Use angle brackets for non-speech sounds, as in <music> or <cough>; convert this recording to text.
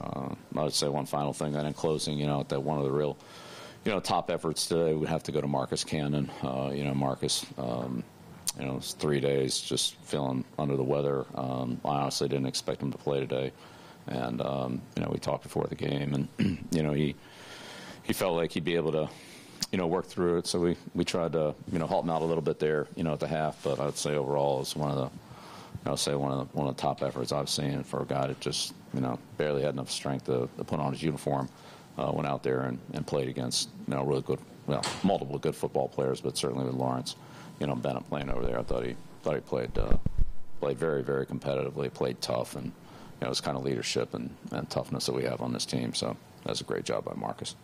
Uh, I would say one final thing. Then in closing, you know, that one of the real, you know, top efforts today would have to go to Marcus Cannon. Uh, you know, Marcus. Um, you know, it's three days just feeling under the weather. Um, I honestly didn't expect him to play today, and um, you know, we talked before the game, and <clears throat> you know, he he felt like he'd be able to, you know, work through it. So we we tried to you know help him out a little bit there, you know, at the half. But I'd say overall, it's one of the, you know, say one of the one of the top efforts I've seen for a guy that just you know barely had enough strength to, to put on his uniform, uh, went out there and, and played against you know really good, well, multiple good football players, but certainly with Lawrence you know Bennett playing over there. I thought he thought he played uh, played very very competitively, played tough, and you know it's kind of leadership and, and toughness that we have on this team. So that's a great job by Marcus.